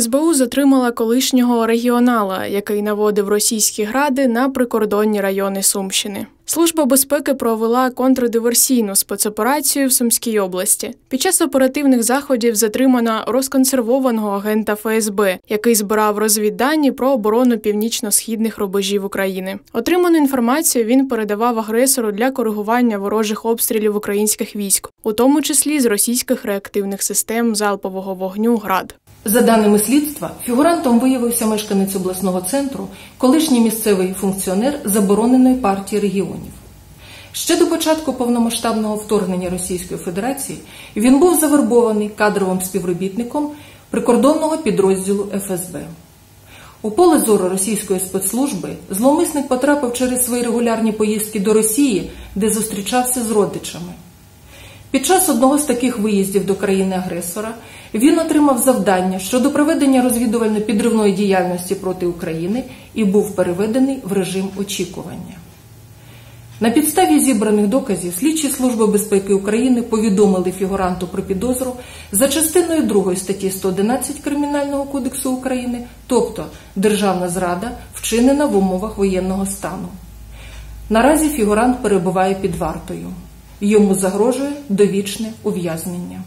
СБУ затримала колишнього регіонала, який наводив російські гради на прикордонні райони Сумщини. Служба безпеки провела контрдиверсійну спецоперацію в Сумській області. Під час оперативних заходів затримано розконсервованого агента ФСБ, який збирав розвіддані про оборону північно-східних рубежів України. Отриману інформацію він передавав агресору для коригування ворожих обстрілів українських військ, у тому числі з російських реактивних систем залпового вогню ГРАД. За даними слідства, фігурантом виявився мешканець обласного центру, колишній місцевий функціонер забороненої партії регіонів. Ще до початку повномасштабного вторгнення Російської Федерації він був завербований кадровим співробітником прикордонного підрозділу ФСБ. У поле зору російської спецслужби зловмисник потрапив через свої регулярні поїздки до Росії, де зустрічався з родичами. Під час одного з таких виїздів до країни-агресора він отримав завдання щодо проведення розвідувально-підривної діяльності проти України і був переведений в режим очікування. На підставі зібраних доказів слідчі Служби безпеки України повідомили фігуранту про підозру за частиною 2 статті 111 Кримінального кодексу України, тобто державна зрада, вчинена в умовах воєнного стану. Наразі фігурант перебуває під вартою. Йому загрожує довічне ув'язнення.